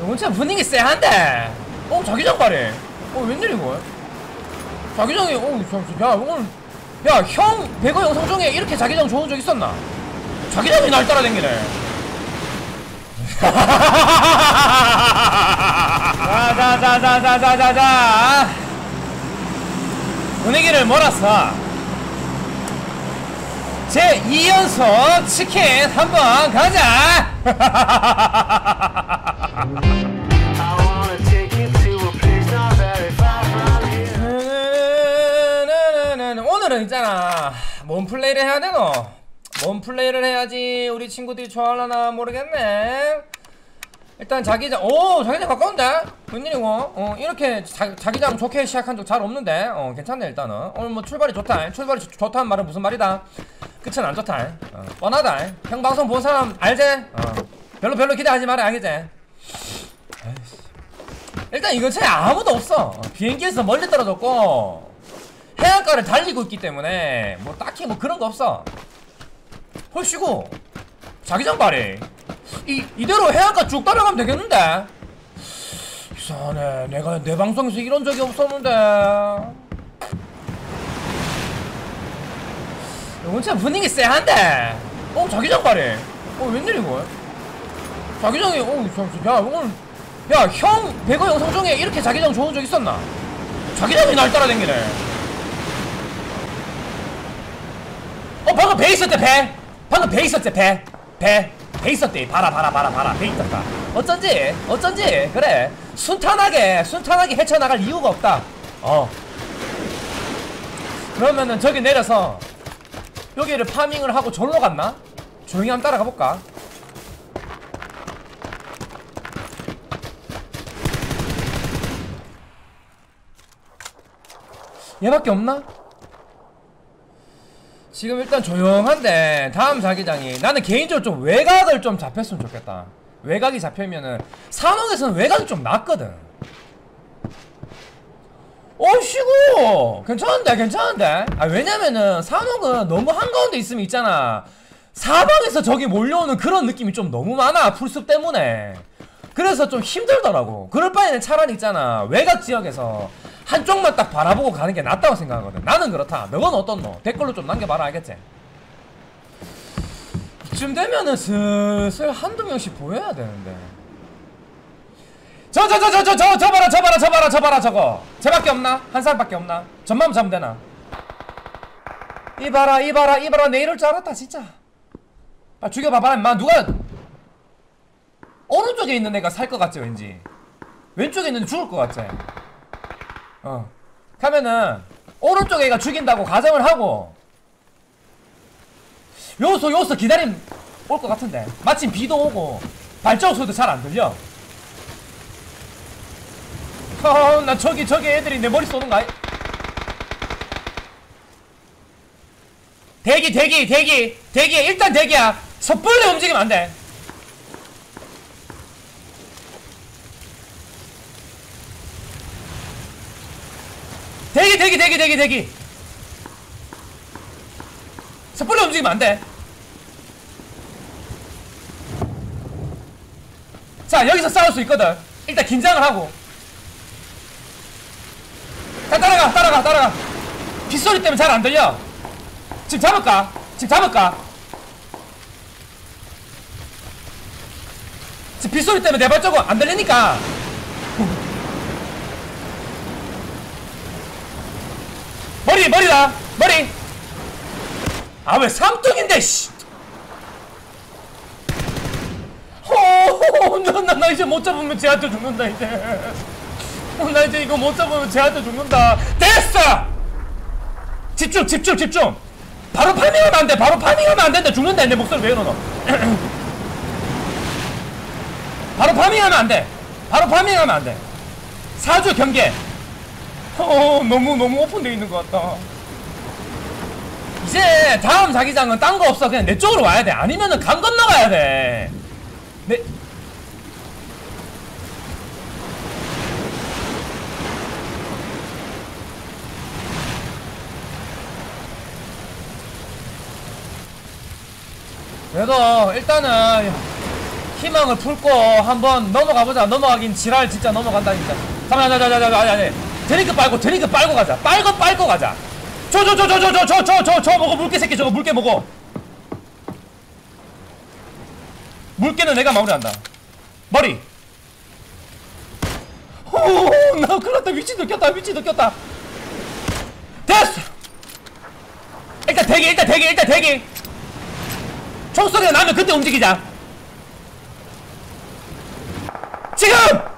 원체 분위기 쎄한데. 어 자기장 발에 어 웬일이고 자기장이 어 저, 저, 야 오늘 야형 배거 영상 중에 이렇게 자기장 좋은 적 있었나? 자기장이 날 따라댕기네. 자자자자자자자자. 분위기를 몰아서. 제 2연속 치킨 한번 가자 오늘은 있잖아 뭔 플레이를 해야 되노? 뭔 플레이를 해야지 우리 친구들이 좋아하려나 모르겠네 일단 자기장 오 자기장 가까운데? 웬일이고? 어 이렇게 자, 자기장 좋게 시작한 적 잘 없는데 어 괜찮네 일단은 오늘 뭐 출발이 좋다 출발이 좋, 좋다는 말은 무슨 말이다 끝은 안 좋다 어, 뻔하다 형 방송 본 사람 알지? 어 별로 별로 기대하지 마라 알겠지? 일단 이거 제 아무도 없어. 어, 비행기에서 멀리 떨어졌고 해안가를 달리고 있기 때문에 뭐 딱히 뭐 그런 거 없어. 헐씨고 자기장 발이 이, 이대로 해안가 쭉 따라가면 되겠는데? 이상하네. 내가 내 방송에서 이런 적이 없었는데. 원체 분위기 쎄한데. 어 자기장 발이 어 웬일이고? 자기장이 어 저, 저, 야 오늘 야 형 배거 영상 중에 이렇게 자기장 좋은 적 있었나? 자기장이 날 따라댕기네. 어 방금 배 있었대 배. 방금 배 있었대 배 배 배 있었대. 봐라 봐라 봐라 봐라. 배 있었다. 어쩐지 어쩐지. 그래. 순탄하게 순탄하게 헤쳐나갈 이유가 없다. 어. 그러면은 저기 내려서 여기를 파밍을 하고 절로 갔나? 조용히 한번 따라가 볼까? 얘밖에 없나? 지금 일단 조용한데 다음 자기장이. 나는 개인적으로 좀 외곽을 좀 잡혔으면 좋겠다. 외곽이 잡히면은 산옥에서는 외곽이 좀 낫거든. 어이구 괜찮은데 괜찮은데? 아 왜냐면은 산옥은 너무 한가운데 있으면 있잖아. 사방에서 적이 몰려오는 그런 느낌이 좀 너무 많아 풀숲 때문에. 그래서 좀 힘들더라고. 그럴 바에는 차라리 있잖아. 외곽 지역에서 한쪽만 딱 바라보고 가는 게 낫다고 생각하거든. 나는 그렇다. 너건 어떻노 댓글로 좀 남겨봐라. 알겠지? 이쯤 되면은 슬슬 한두 명씩 보여야 되는데. 저 저 저 저 저 저 저 봐라 저 봐라 저 봐라 저 봐라 저거. 쟤밖에 없나? 한 사람밖에 없나? 전만 잡으면 되나? 이 봐라 이 봐라 이 봐라. 내 이럴 줄 알았다 진짜. 아 죽여봐봐 임마. 누가 오른쪽에 있는 애가 살 것 같지 왠지? 왼쪽에 있는 애 죽을 것 같지 어. 가면은 오른쪽 애가 죽인다고 가정을 하고 요소 요소 기다림 올 것 같은데. 마침 비도 오고 발자국 소리도 잘 안 들려. 어, 나 저기 저기 애들이 내 머리 쏘는 거 아니? 대기 대기 대기 대기. 일단 대기야. 섣불리 움직이면 안돼 대기 대기 대기. 섣불리 움직이면 안돼. 자 여기서 싸울 수 있거든. 일단 긴장을 하고. 자 따라가 따라가 따라가. 빗소리 때문에 잘 안 들려. 지금 잡을까? 지금 잡을까? 지금 빗소리 때문에 내 발자국 안 들리니까 머리 머리다. 머리. 아 왜 삼뚝인데 씨. 어, 나, 나, 나 이제 못 잡으면 쟤한테 죽는다 이제. 어, 나 이제 이거 못 잡으면 쟤한테 죽는다. 됐어! 집중 집중 집중. 바로 파밍하면 안돼 바로 파밍하면 안 된다. 죽는다 내 목소리 왜 이러노? 바로 파밍하면 안돼. 바로 파밍하면 안돼. 사주 경계 어 너무 너무 오픈되어 있는 것 같다 이제 다음 자기장은 딴 거 없어 그냥 내 쪽으로 와야 돼 아니면은 강 건너가야 돼 내, 그래도 일단은 희망을 품고 한번 넘어가 보자. 넘어가긴 지랄 진짜 넘어간다니까. 잠깐만, 잠깐만, 잠깐만, 아니, 아니. 드링크 빨고, 드링크 빨고 가자. 빨고 빨고 가자. 저, 저, 저, 저, 저, 저, 저, 저, 먹어, 물개 새끼 저거 물개 먹어. 물개는 내가 마무리한다. 머리. 오, 나 큰일 났다. 위치 느꼈다. 위치 느꼈다. 됐어. 일단 대기, 일단 대기, 일단 대기. 총소리가 나면 그때 움직이자. 지금!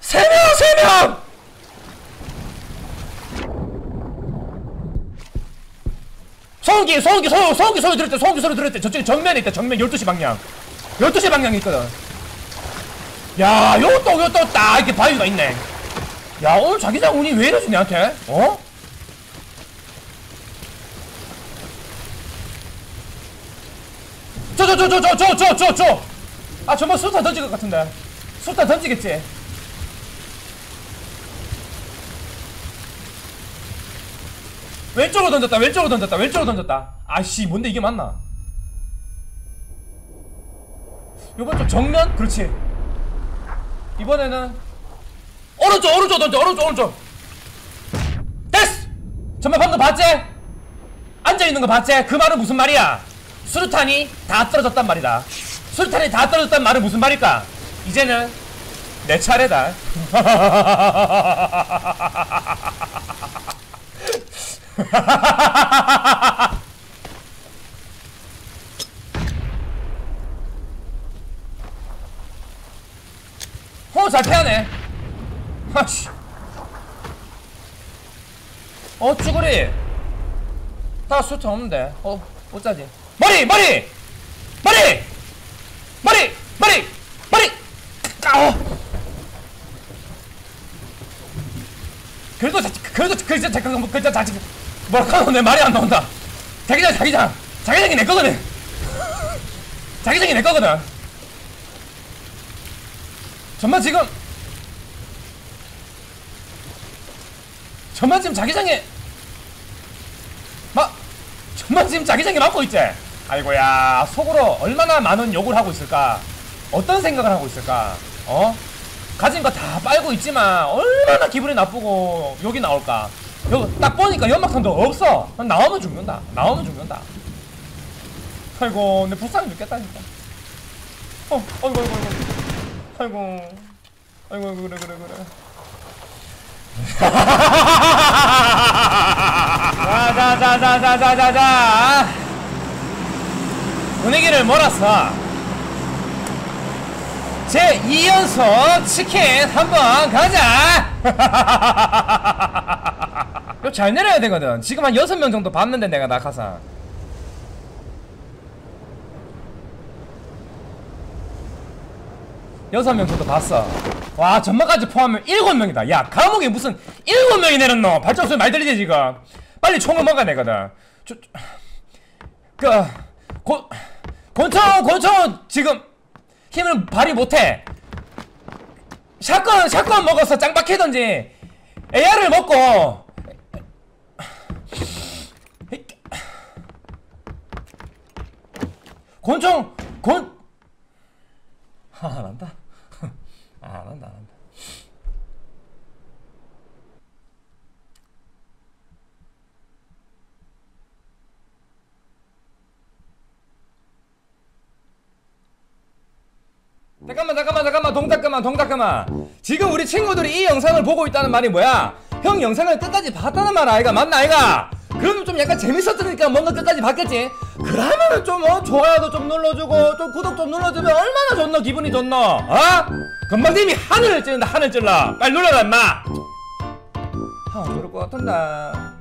세 명, 세 명! 소음기, 소음기, 소, 소음기 소리 들을 때, 소음기 소리 들을 때, 저쪽에 정면에 있다, 정면 12시 방향. 12시 방향에 있거든. 야, 요 또, 요 또, 딱, 이렇게 바위가 있네. 야, 오늘 자기장 운이 왜 이러지, 내한테? 어? 저, 저, 저, 저, 저, 저, 저, 저, 저! 아, 저번 수탄 던질 것 같은데. 수탄 던지겠지? 왼쪽으로 던졌다 왼쪽으로 던졌다 왼쪽으로 던졌다. 아씨 뭔데 이게 맞나? 요번 좀 정면? 그렇지. 이번에는 오른쪽 오른쪽 던져 오른쪽 오른쪽. 됐어! 정말 방금 봤지? 앉아있는 거 봤지? 그 말은 무슨 말이야 수류탄이 다 떨어졌단 말이다 수류탄이 다 떨어졌단 말은 무슨 말일까 이제는 내 차례다 어, 잘 피하네. 아씨. 어, 쭈구리. 다 수트 없는데. 어, 어쩌지? 머리, 머리! 머리! 머리! 머리! 머리! 아! 그래도, 자, 그래도, 그래도, 잠깐, 그래도, 자, 지금, 뭐라카노 내 말이 안 나온다. 자기장, 자기장. 자기장이 내 거거든. 자기장이 내 거거든. 정말 지금 정말 지금 자기장에 막 정말 지금 자기장에 맞고 있지 아이고야 속으로 얼마나 많은 욕을 하고 있을까? 어떤 생각을 하고 있을까? 어? 가진 거 다 빨고 있지만 얼마나 기분이 나쁘고 욕이 나올까? 여기 딱 보니까 연막탄도 없어. 나오면 죽는다. 나오면 죽는다. 아이고 내 불쌍히 죽겠다 진짜. 어 아이고 아이고 아이고. 아이고 아이고, 그래 그래 그래. 자자자자자자자자 분위기를 몰았어 제 2연속 치킨 한번 가자 이거 잘 내려야 되거든 지금 한 6명 정도 봤는데 내가 낙하산 여섯 명 정도 봤어. 와, 전마까지 포함하면 일곱 명이다. 야, 감옥에 무슨 일곱 명이 내렸노? 발전소에 말 들리지, 지금? 빨리 총을 먹어내거든. 저, 저, 그, 고, 권총, 권총, 지금 힘을 발휘 못해. 샷건, 샷건 먹어서 짱박히던지, AR을 먹고, 권총, 권, 아, 안 한다. 아, 안 한다, 안 한다. 잠깐만, 잠깐만, 잠깐만, 동작 그만, 동작 그만. 지금 우리 친구들이 이 영상을 보고 있다는 말이 뭐야? 형 영상을 끝까지 봤다는 말 아이가 맞나 아이가? 그러면 좀 약간 재밌었으니까 뭔가 끝까지 봤겠지? 그러면은 좀 어, 좋아요도 좀 눌러주고 좀 구독 좀 눌러주면 얼마나 좋노 기분이 좋노 어? 금방 님이 하늘을 찌른다 하늘 찔러 빨리 눌러라 임마 아 그럴 것 같은데